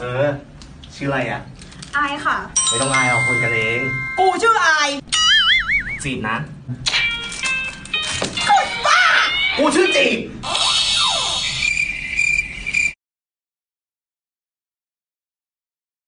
เออ ชื่ออะไรอะ อายค่ะ ไม่ต้องอายเอาคนกันเอง กูชื่ออายจีบนะ กูชื่อจีบ